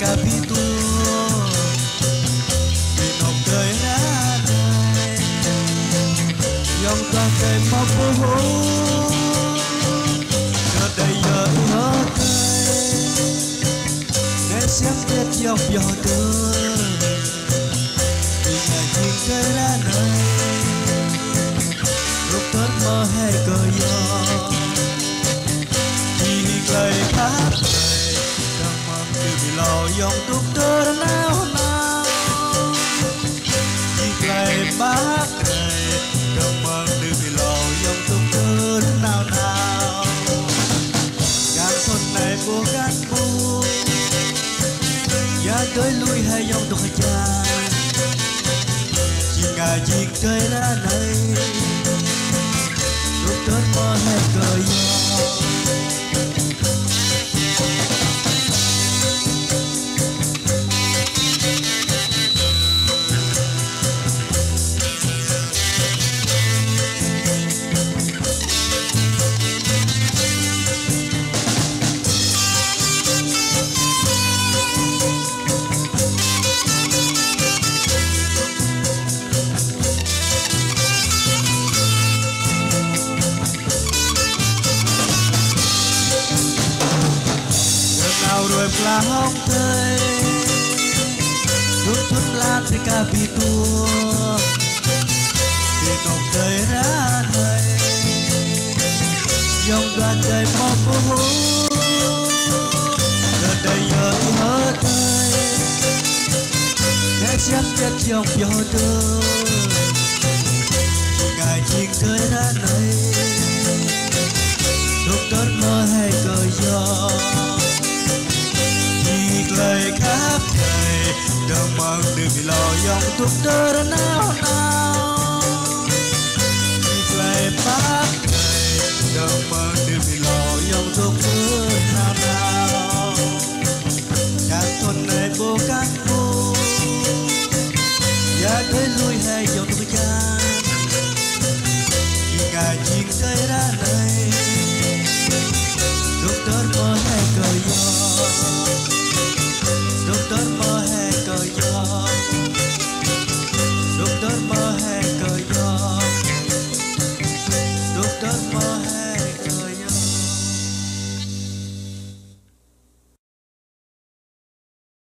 capítulo vì nồng cười ra đời dòng để xem tiết dòng gió vì ngày chim cây ra nơi vì lo dòng nao nao vì lời bác đời đang mang từ vì lo dòng túc tơ nao nao càng คน này vô gan bu giá tới lui hay dòng túc cha. Chi ngài chỉ cây ra này. Lúc tết mơ hay rồi là hóng tươi chút chút lan thì cà phê tua Thì còn tươi ra đời Dòng đoàn đời mong phố hú Đợt đây giờ thì hết tươi Nghe xem chết chồng vô tư ngày chiên tươi ra đời phát trời Đừng mang đừng vì lo dòng thuốc tơ nao nao Các thôn này vô các vô Giá tới lui hay dòng thuốc chan khi ngài chiên cây ra này lúc tết mơ hay cờ gió.